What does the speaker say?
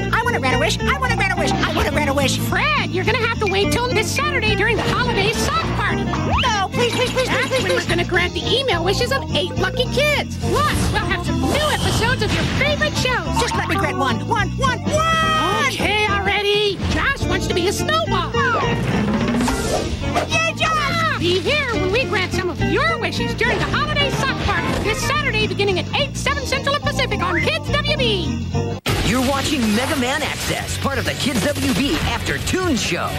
wish. I want to grant a wish. I want to grant a wish. I want to grant a wish. Fred, you're gonna have to wait till this Saturday during the holiday sock party. No, please, please, please, That's please, please, we're gonna grant the email wishes of eight lucky kids. Plus, we'll have some new episodes of your favorite shows. Just let me grant one. One, one, one. Okay, already. Josh wants to be a snowball. Yay, Josh! Ah, be here when we grant some of your wishes during the holiday sock party this Saturday beginning at 8, 7 Central watching Mega Man Axess, part of the Kids WB After Toon Show.